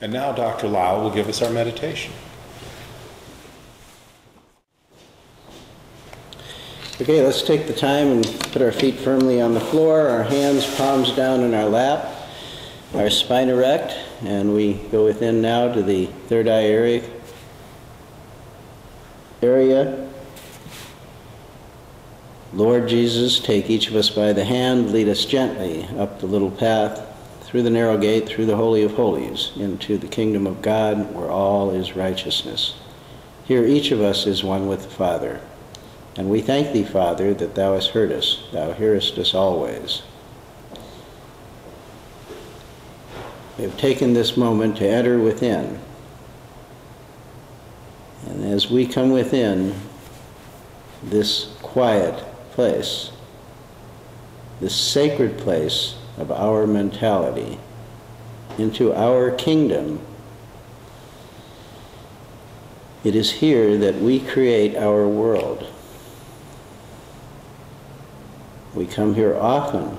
And now Dr. Lyle will give us our meditation. Okay, let's take the time and put our feet firmly on the floor, our hands palms down in our lap, our spine erect, and we go within now to the third eye area. Area. Lord Jesus, take each of us by the hand, lead us gently up the little path, through the narrow gate, through the Holy of Holies, into the kingdom of God where all is righteousness. Here each of us is one with the Father. And we thank thee, Father, that thou hast heard us. Thou hearest us always. We have taken this moment to enter within. And as we come within this quiet place, this sacred place of our mentality, into our kingdom, it is here that we create our world. We come here often.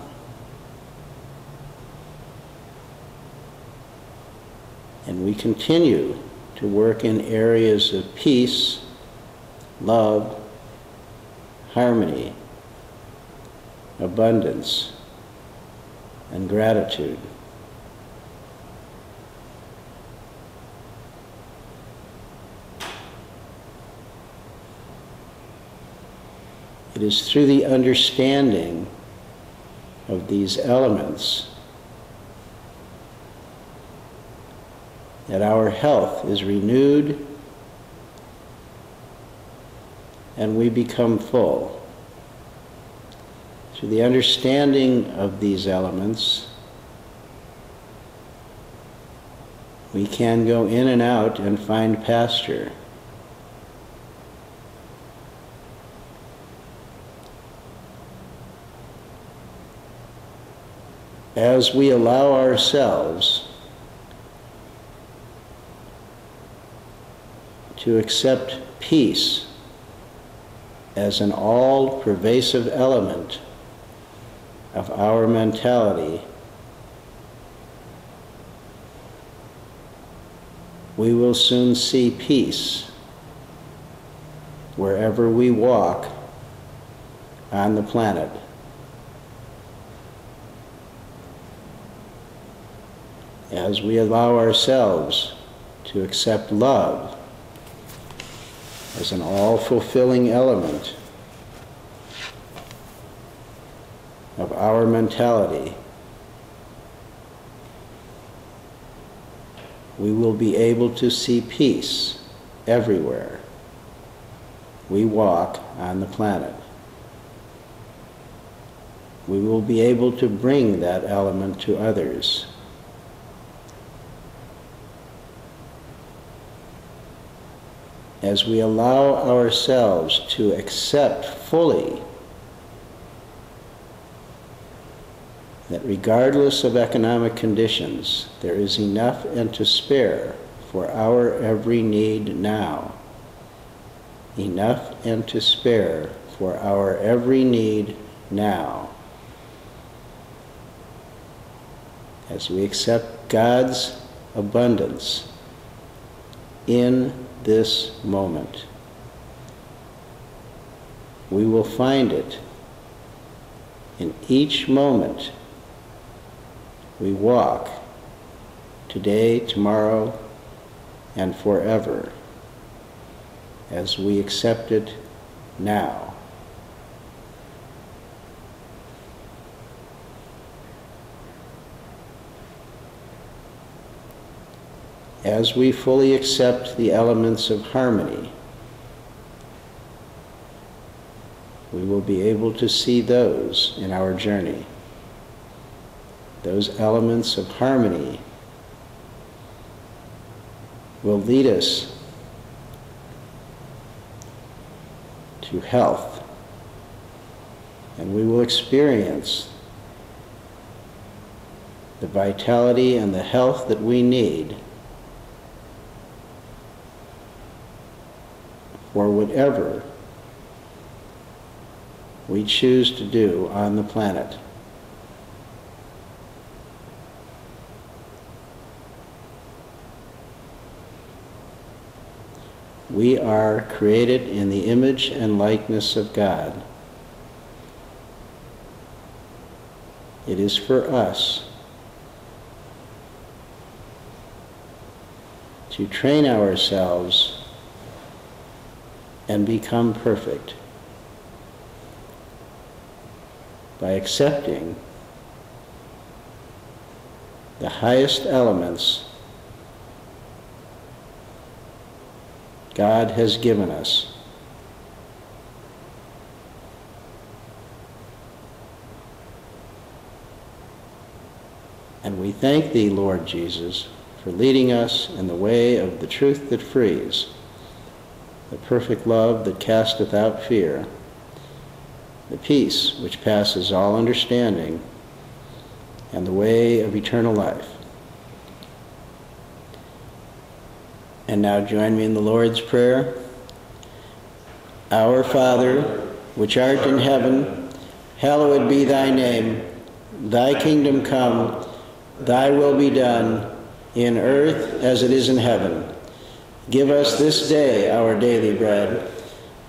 And we continue to work in areas of peace, love, harmony, abundance, and gratitude. It is through the understanding of these elements that our health is renewed and we become full. Through the understanding of these elements, we can go in and out and find pasture. as we allow ourselves to accept peace as an all pervasive element of our mentality, we will soon see peace wherever we walk on the planet. as we allow ourselves to accept love as an all fulfilling element of our mentality, we will be able to see peace everywhere we walk on the planet. We will be able to bring that element to others. as we allow ourselves to accept fully that regardless of economic conditions, there is enough and to spare for our every need now. Enough and to spare for our every need now. As we accept God's abundance in this moment. We will find it in each moment we walk, today, tomorrow, and forever, as we accept it now. as we fully accept the elements of harmony, we will be able to see those in our journey. Those elements of harmony will lead us to health, and we will experience the vitality and the health that we need or whatever we choose to do on the planet. We are created in the image and likeness of God. It is for us to train ourselves and become perfect by accepting the highest elements God has given us. And we thank Thee, Lord Jesus, for leading us in the way of the truth that frees, the perfect love that casteth out fear, the peace which passes all understanding, and the way of eternal life. And now join me in the Lord's Prayer. Our Father, which art in heaven, hallowed be thy name. Thy kingdom come, thy will be done, in earth as it is in heaven. Give us this day our daily bread,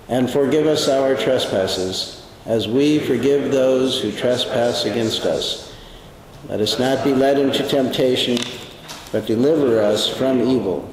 and forgive us our trespasses, as we forgive those who trespass against us. Let us not be led into temptation, but deliver us from evil.